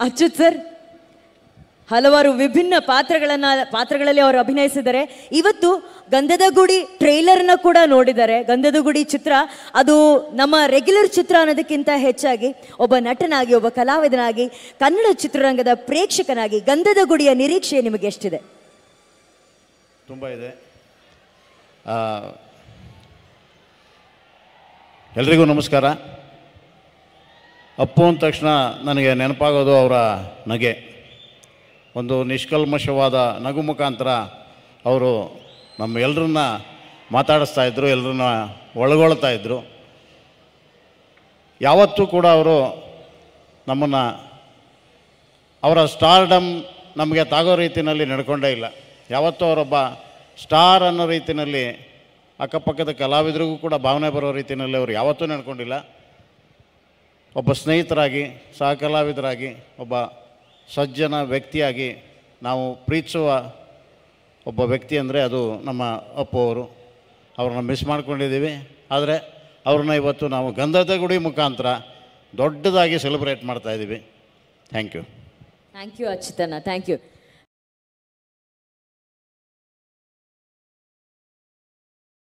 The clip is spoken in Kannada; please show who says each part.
Speaker 1: ಅಚ್ಯುತ್ ಸರ್, ಹಲವಾರು ವಿಭಿನ್ನ ಪಾತ್ರಗಳನ್ನ, ಪಾತ್ರಗಳಲ್ಲಿ ಅವರು ಅಭಿನಯಿಸಿದ್ದಾರೆ. ಇವತ್ತು ಗಂಧದ ಗುಡಿ ಟ್ರೈಲರ್ನ ಕೂಡ ನೋಡಿದ್ದಾರೆ. ಗಂಧದ ಗುಡಿ ಚಿತ್ರ, ಅದು ನಮ್ಮ ರೆಗ್ಯುಲರ್ ಚಿತ್ರ ಅನ್ನೋದಕ್ಕಿಂತ ಹೆಚ್ಚಾಗಿ ಒಬ್ಬ ನಟನಾಗಿ, ಒಬ್ಬ ಕಲಾವಿದನಾಗಿ, ಕನ್ನಡ ಚಿತ್ರರಂಗದ ಪ್ರೇಕ್ಷಕನಾಗಿ ಗಂಧದ ಗುಡಿಯ ನಿರೀಕ್ಷೆ ನಿಮಗೆ ಎಷ್ಟಿದೆ?
Speaker 2: ತುಂಬ ಇದೆ. ಎಲ್ರಿಗೂ ನಮಸ್ಕಾರ. ಅಪ್ಪು ಅಂದ ತಕ್ಷಣ ನನಗೆ ನೆನಪಾಗೋದು ಅವರ ನಗೆ. ಒಂದು ನಿಷ್ಕಲ್ಮಶವಾದ ನಗು ಮುಖಾಂತರ ಅವರು ನಮ್ಮ ಎಲ್ಲರನ್ನ ಮಾತಾಡಿಸ್ತಾ ಇದ್ದರು ಎಲ್ಲರನ್ನ ಒಳಗೊಳ್ತಾ ಇದ್ದರು ಯಾವತ್ತೂ ಕೂಡ ಅವರು ನಮ್ಮನ್ನು, ಅವರ ಸ್ಟಾರ್ಡಮ್ ನಮಗೆ ತಾಗೋ ರೀತಿಯಲ್ಲಿ ನಡ್ಕೊಂಡೇ ಇಲ್ಲ. ಯಾವತ್ತೂ ಅವರೊಬ್ಬ ಸ್ಟಾರ್ ಅನ್ನೋ ರೀತಿಯಲ್ಲಿ ಅಕ್ಕಪಕ್ಕದ ಕಲಾವಿದರಿಗೂ ಕೂಡ ಭಾವನೆ ಬರೋ ರೀತಿಯಲ್ಲಿ ಅವರು ಯಾವತ್ತೂ ನಡ್ಕೊಂಡಿಲ್ಲ. ಒಬ್ಬ ಸ್ನೇಹಿತರಾಗಿ, ಸಹಕಲಾವಿದರಾಗಿ, ಒಬ್ಬ ಸಜ್ಜನ ವ್ಯಕ್ತಿಯಾಗಿ ನಾವು ಪ್ರೀತಿಸುವ ಒಬ್ಬ ವ್ಯಕ್ತಿ ಅಂದರೆ ಅದು ನಮ್ಮ ಅಪ್ಪು ಅವರು. ಅವ್ರನ್ನ ಮಿಸ್ ಮಾಡ್ಕೊಂಡಿದ್ದೀವಿ. ಆದರೆ ಅವ್ರನ್ನ ಇವತ್ತು ನಾವು ಗಂಧದ ಗುಡಿ ಮುಖಾಂತರ ದೊಡ್ಡದಾಗಿ ಸೆಲೆಬ್ರೇಟ್ ಮಾಡ್ತಾ ಇದ್ದೀವಿ. Thank you.
Speaker 1: ಥ್ಯಾಂಕ್ ಯು ಅಚ್ಯುತನ ಥ್ಯಾಂಕ್ ಯು.